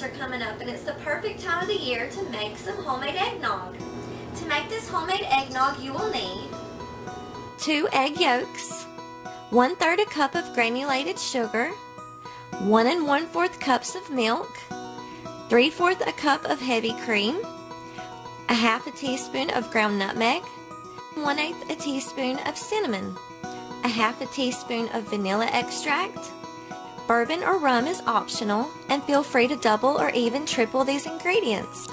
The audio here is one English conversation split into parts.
holidays are coming up and it's the perfect time of the year to make some homemade eggnog. To make this homemade eggnog you will need 2 egg yolks, one third a cup of granulated sugar, 1 and one fourth cups of milk, 3 4th a cup of heavy cream, a half a teaspoon of ground nutmeg, one eighth a teaspoon of cinnamon, a half a teaspoon of vanilla extract, Bourbon or rum is optional, and feel free to double or even triple these ingredients.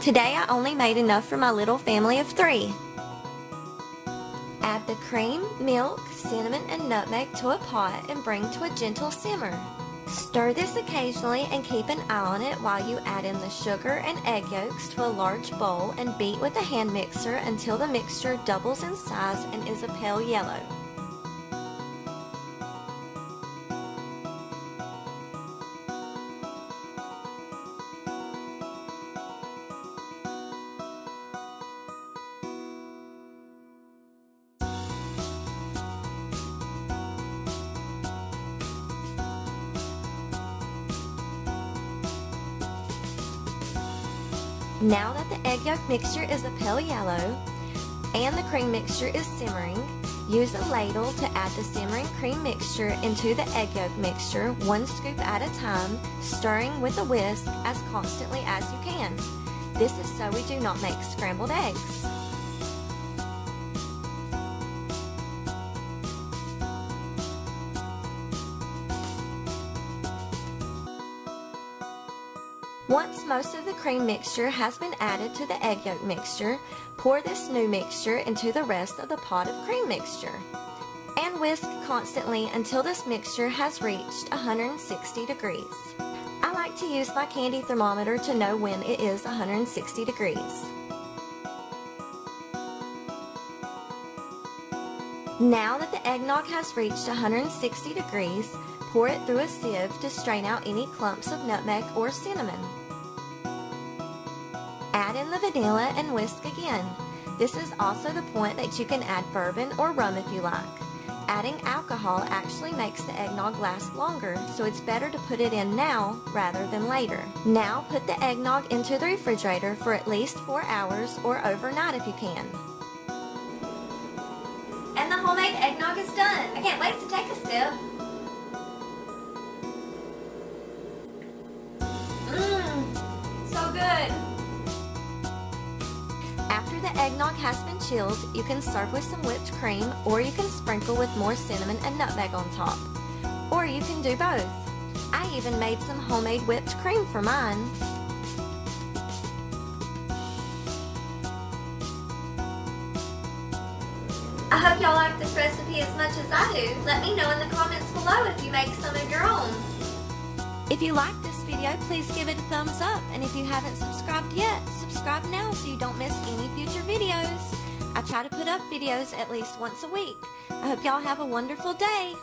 Today I only made enough for my little family of three. Add the cream, milk, cinnamon, and nutmeg to a pot and bring to a gentle simmer. Stir this occasionally and keep an eye on it while you add in the sugar and egg yolks to a large bowl and beat with a hand mixer until the mixture doubles in size and is a pale yellow. Now that the egg yolk mixture is a pale yellow and the cream mixture is simmering, use a ladle to add the simmering cream mixture into the egg yolk mixture one scoop at a time, stirring with a whisk as constantly as you can. This is so we do not make scrambled eggs. Once most of the cream mixture has been added to the egg yolk mixture, pour this new mixture into the rest of the pot of cream mixture. And whisk constantly until this mixture has reached 160 degrees. I like to use my candy thermometer to know when it is 160 degrees. Now that the eggnog has reached 160 degrees, pour it through a sieve to strain out any clumps of nutmeg or cinnamon. Add in the vanilla and whisk again. This is also the point that you can add bourbon or rum if you like. Adding alcohol actually makes the eggnog last longer, so it's better to put it in now rather than later. Now put the eggnog into the refrigerator for at least 4 hours or overnight if you can. Homemade eggnog is done. I can't wait to take a sip. Mmm, so good. After the eggnog has been chilled, you can serve with some whipped cream or you can sprinkle with more cinnamon and nutmeg on top. Or you can do both. I even made some homemade whipped cream for mine. Hope y'all like this recipe as much as I do. Let me know in the comments below if you make some of your own. If you like this video, please give it a thumbs up. And if you haven't subscribed yet, subscribe now so you don't miss any future videos. I try to put up videos at least once a week. I hope y'all have a wonderful day.